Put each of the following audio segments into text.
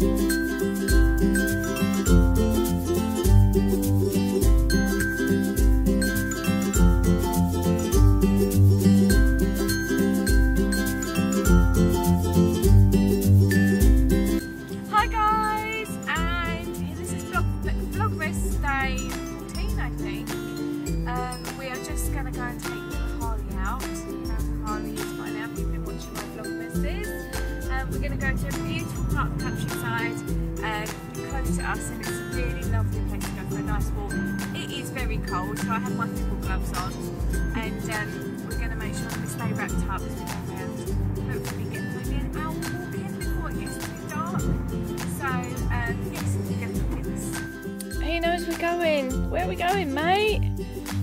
Hi we're going to go to a beautiful part of the countryside um, close to us and it's a really lovely place to go for a nice walk. It is very cold so I have my football gloves on and um, we're going to make sure that we stay wrapped up as we go around. Hopefully get maybe an hour walking before it gets too dark. So, um, yes, going to do this. He knows we're going. Where are we going, mate?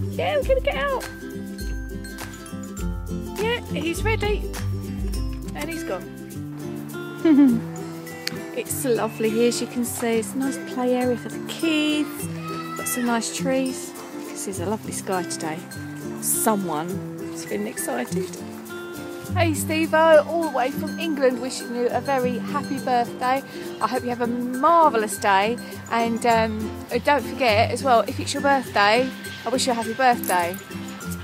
Yeah, we're gonna get out. Yeah, he's ready. And he's gone. it's lovely here, as you can see. It's a nice play area for the kids. Got some nice trees. This is a lovely sky today. Someone is feeling excited. Hey Steve all the way from England, wishing you a very happy birthday. I hope you have a marvellous day, and um, uh, don't forget as well, if it's your birthday, I wish you a happy birthday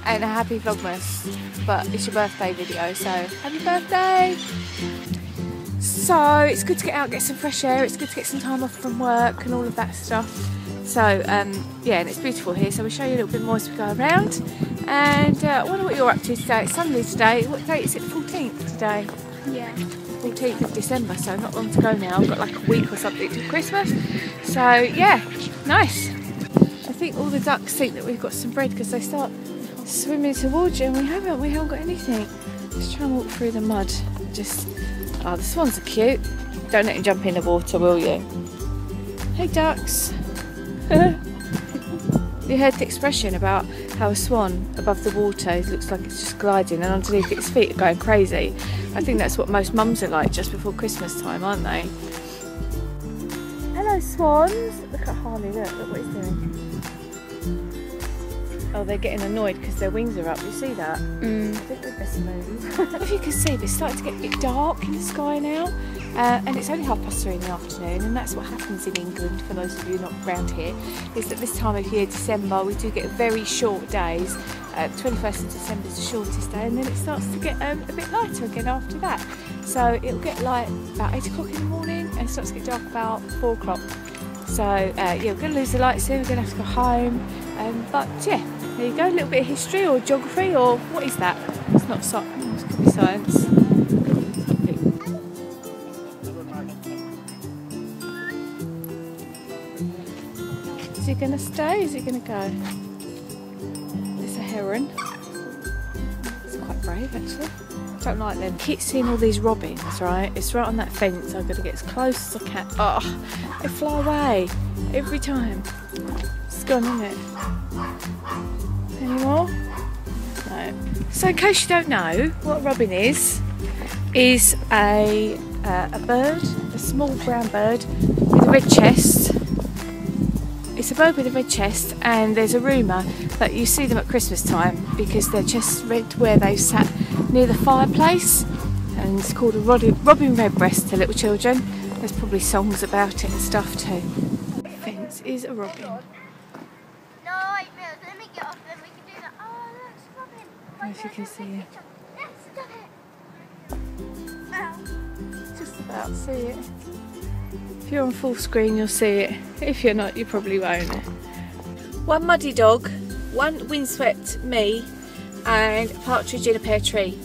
and a happy Vlogmas. But it's your birthday video, so happy birthday! So it's good to get out, get some fresh air. It's good to get some time off from work and all of that stuff. So um, yeah, and it's beautiful here. So we'll show you a little bit more as we go around. And uh, I wonder what you're up to today. It's Sunday today. What date is it? 14th today. Yeah. 14th of December, so not long to go now. I've got like a week or something to Christmas. So yeah, nice. I think all the ducks think that we've got some bread because they start swimming towards you and we haven't. We haven't got anything. Let's try and walk through the mud. Just, oh, the swans are cute. Don't let him jump in the water, will you? Hey ducks. you heard the expression about how a swan above the water looks like it's just gliding and underneath its feet are going crazy. I think that's what most mums are like just before Christmas time, aren't they? Hello swans! Look at Harley, look, look what he's doing. Oh, they're getting annoyed because their wings are up. You see that? Mm. I think we'd move. if you can see, it's starting to get a bit dark in the sky now, uh, and it's only half past three in the afternoon, and that's what happens in England. For those of you not around here, is that this time of year, December, we do get very short days. Uh, 21st of December is the shortest day, and then it starts to get um, a bit lighter again after that. So it'll get light about eight o'clock in the morning, and it starts to get dark about four o'clock. So uh, yeah, we're going to lose the lights soon. We're going to have to go home. Um, but yeah, there you go. A little bit of history or geography or what is that? It's not science. It could be science. Is he going to stay? Is he going to go? It's a heron. It's quite brave actually. I Don't like them. Keep seeing all these robins, right? It's right on that fence. I've got to get as close as I can. Oh, they fly away every time. It's gone, isn't it? Any more? No. So, in case you don't know, what a robin is, is a uh, a bird, a small brown bird with a red chest. It's a bird with a red chest, and there's a rumour that you see them at Christmas time because their chest's red where they sat near the fireplace, and it's called a robin, redbreast to little children. There's probably songs about it and stuff too. The Fence is a robin. No, let me get off, then we can do that. Oh, look, it's Robin. Wait, if you can see it. picture. Yes, stop it. Ow. Just about see it. If you're on full screen, you'll see it. If you're not, you probably won't. One muddy dog, one windswept me, and partridge in a pear tree.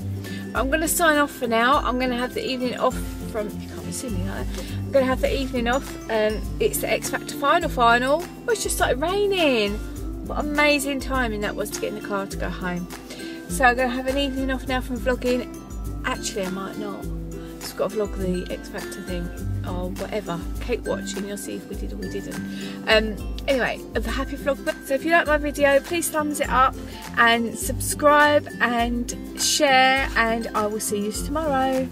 I'm going to sign off for now. I'm going to have the evening off from. You can't see me? I'm going to have the evening off. and it's the X Factor final final. Oh, it's just started raining. What amazing timing that was to get in the car to go home. So I'm going to have an evening off now from vlogging. Actually, I might not. Just got to vlog the X Factor thing or whatever. Keep watching, you'll see if we did or we didn't. Um, anyway, a happy vlog. So if you like my video, please thumbs it up and subscribe and share, and I will see you tomorrow.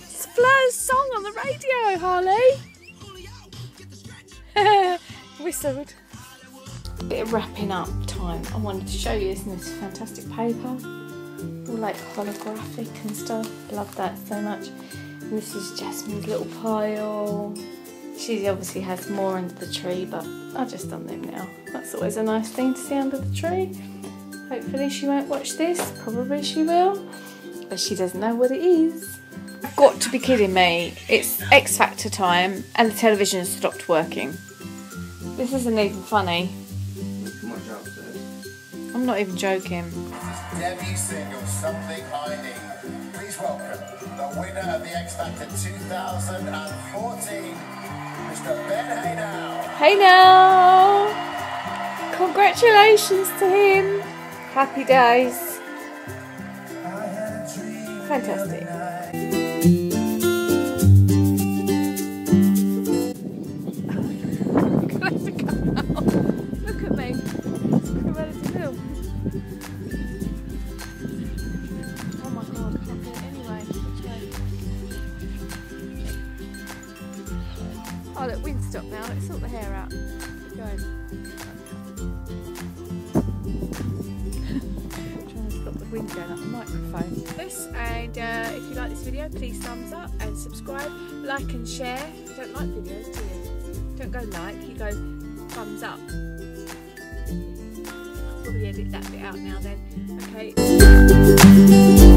It's Flo's song on the radio, Harley. Whistled. Bit of wrapping up time. I wanted to show you, isn't this fantastic paper? all like holographic and stuff. Love that so much. This is Jasmine's little pile. She obviously has more under the tree, but I've just done them now. That's always a nice thing to see under the tree. Hopefully she won't watch this. Probably she will. But she doesn't know what it is. Got to be kidding me. It's X Factor time and the television has stopped working. This isn't even funny. Come on, jump upstairs. I'm not even joking. debut single, Something I Need. Please welcome the winner of the X Factor 2014, Mr. Ben Haenow. Hey now! Congratulations to him! Happy days. Fantastic. Oh look, wind stop now. Let's sort the hair out. Keep going. trying to stop the wind going up the microphone. This and uh, if you like this video, please thumbs up and subscribe, like and share. You don't like videos, do you? Don't go like, you go thumbs up. I'll probably edit that bit out now then. Okay.